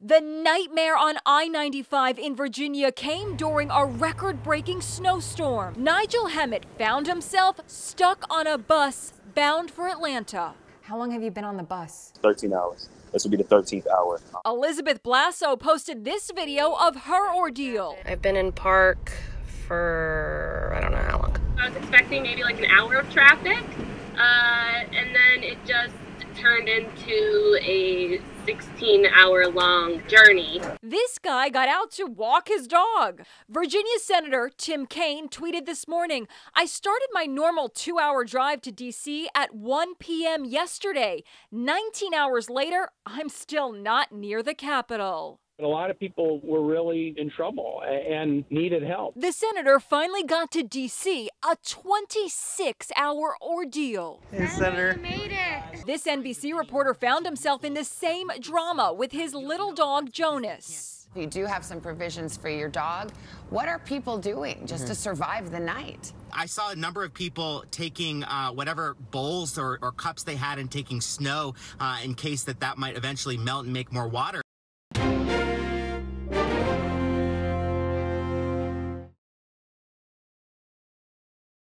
The nightmare on I 95 in Virginia came during a record breaking snowstorm. Nigel Hemmett found himself stuck on a bus bound for Atlanta. How long have you been on the bus? 13 hours. This will be the 13th hour. Elizabeth Blasso posted this video of her ordeal. I've been in park for I don't know how long. I was expecting maybe like an hour of traffic, uh, and then it just turned into a 16 hour long journey. This guy got out to walk his dog. Virginia Senator Tim Kaine tweeted this morning I started my normal two hour drive to D.C. at 1 p.m. yesterday. 19 hours later, I'm still not near the Capitol. A lot of people were really in trouble and needed help. The senator finally got to D.C., a 26 hour ordeal. Hey, Senator. made it. This NBC reporter found himself in the same drama with his little dog, Jonas. You do have some provisions for your dog. What are people doing just to survive the night? I saw a number of people taking uh, whatever bowls or, or, cups they had and taking snow uh, in case that that might eventually melt and make more water.